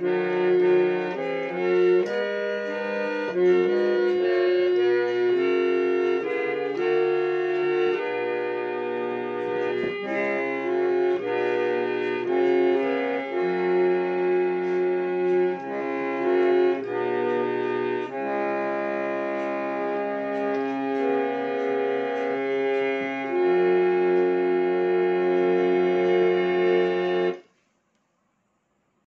Mm-hmm.